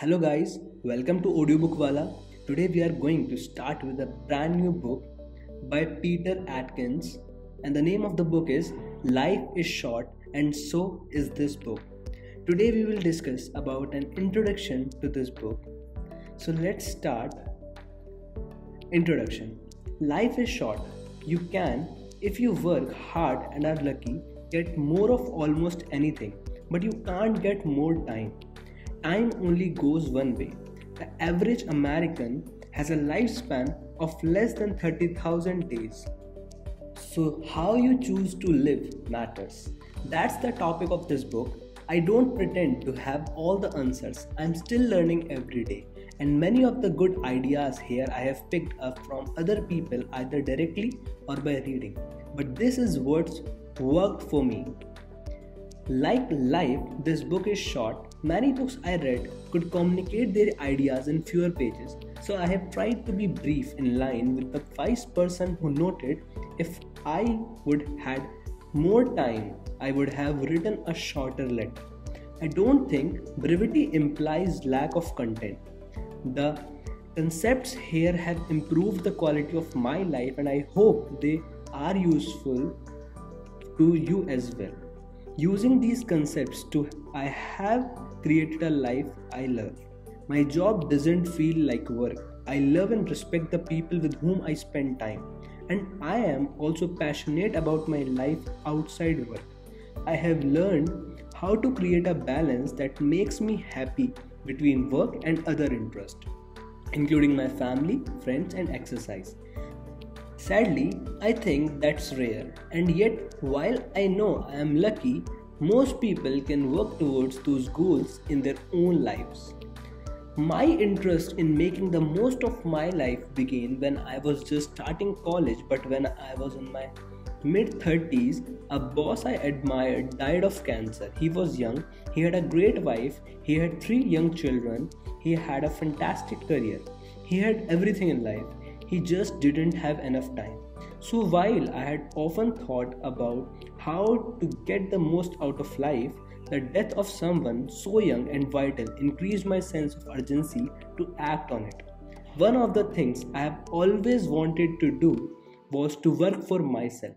Hello guys, welcome to Audiobookwala. Today we are going to start with a brand new book by Peter Atkins and the name of the book is Life is Short and so is this book. Today we will discuss about an introduction to this book. So let's start. Introduction. Life is short. You can if you work hard and are lucky get more of almost anything, but you can't get more time time only goes one way. The average American has a lifespan of less than 30,000 days. So, how you choose to live matters. That's the topic of this book. I don't pretend to have all the answers. I'm still learning every day. And many of the good ideas here I have picked up from other people either directly or by reading. But this is what's worked for me. Like life, this book is short Many books I read could communicate their ideas in fewer pages, so I have tried to be brief in line with the wise person who noted if I would had more time, I would have written a shorter letter. I don't think brevity implies lack of content. The concepts here have improved the quality of my life and I hope they are useful to you as well. Using these concepts to I have created a life I love. My job doesn't feel like work. I love and respect the people with whom I spend time. And I am also passionate about my life outside work. I have learned how to create a balance that makes me happy between work and other interests, including my family, friends, and exercise. Sadly, I think that's rare, and yet, while I know I am lucky, most people can work towards those goals in their own lives. My interest in making the most of my life began when I was just starting college, but when I was in my mid 30s, a boss I admired died of cancer. He was young, he had a great wife, he had three young children, he had a fantastic career, he had everything in life. He just didn't have enough time. So, while I had often thought about how to get the most out of life, the death of someone so young and vital increased my sense of urgency to act on it. One of the things I have always wanted to do was to work for myself.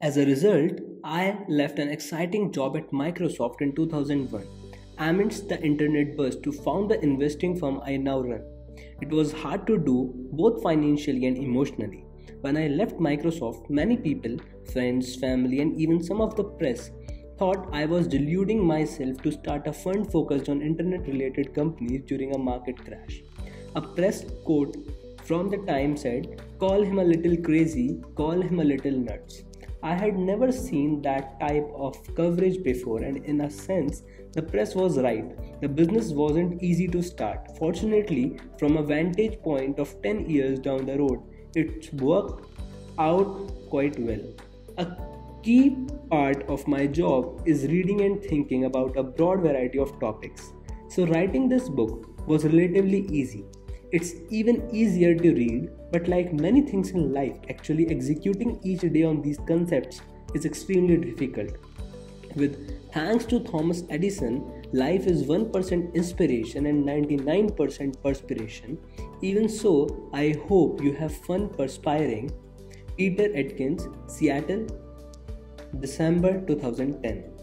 As a result, I left an exciting job at Microsoft in 2001 amidst the internet buzz to found the investing firm I now run. It was hard to do both financially and emotionally. When I left Microsoft, many people, friends, family, and even some of the press thought I was deluding myself to start a fund focused on internet related companies during a market crash. A press quote from the time said, Call him a little crazy, call him a little nuts. I had never seen that type of coverage before, and in a sense, the press was right. The business wasn't easy to start. Fortunately, from a vantage point of 10 years down the road, it worked out quite well. A key part of my job is reading and thinking about a broad variety of topics. So, writing this book was relatively easy. It's even easier to read, but like many things in life, actually executing each day on these concepts is extremely difficult. With thanks to Thomas Edison, life is 1% inspiration and 99% perspiration. Even so, I hope you have fun perspiring. Peter Atkins, Seattle, December 2010.